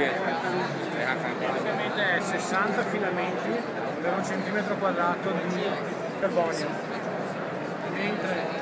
Ovviamente è 60 filamenti per un centimetro quadrato di carbonio. Mentre